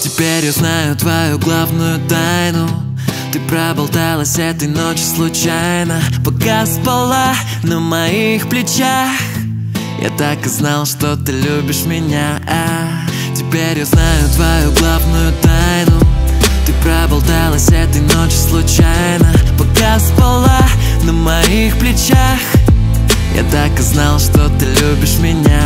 Теперь я знаю твою главную тайну. Ты проболталась этой ночью случайно. Пока спала на моих плечах. Я так и знал, что ты любишь меня. А Теперь я знаю твою главную тайну проболталась этой ночью случайно. Пока спала на моих плечах. Я так и знал, что ты любишь меня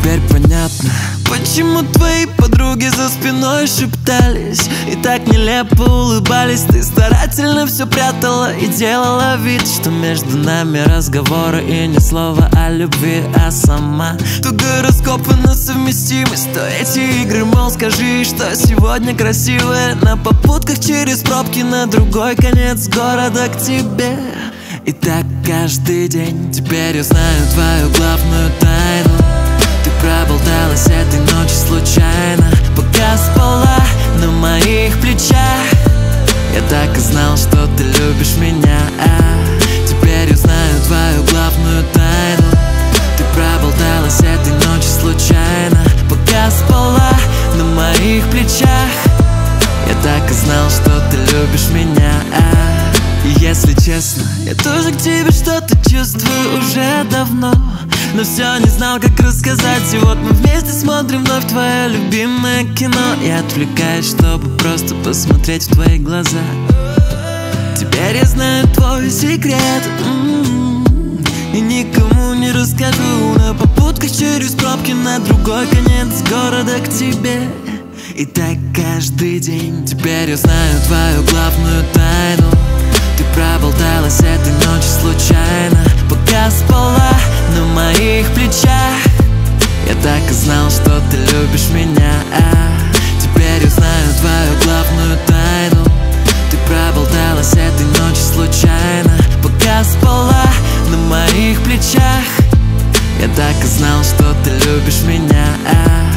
Теперь понятно Почему твои подруги за спиной шептались И так нелепо улыбались. Ты старательно все прятала и делала вид Что между нами разговоры и ни слова о любви А сама то гороскопы на совместимость. То эти игры, мол, скажи, что сегодня красивая На попутках через пробки на другой конец города к тебе. И так каждый день Теперь я знаю твою главную тайну знал, что ты любишь меня а и если честно, я тоже к тебе что-то чувствую уже давно. Но все не знал, как рассказать И вот мы вместе смотрим вновь твое любимое кино. И отвлекаюсь, чтобы просто посмотреть в твои глаза. Теперь я знаю твой секрет м-м-м. И никому не расскажу. На попутках через пробки на другой конец города к тебе и так каждый день Теперь я знаю твою главную тайну. Ты проболталась этой ночью случайно. Пока спала на моих плечах. Я так и знал, что ты любишь меня. А Теперь я знаю твою главную тайну. Ты проболталась этой ночью случайно. Пока спала на моих плечах. Я так и знал, что ты любишь меня. А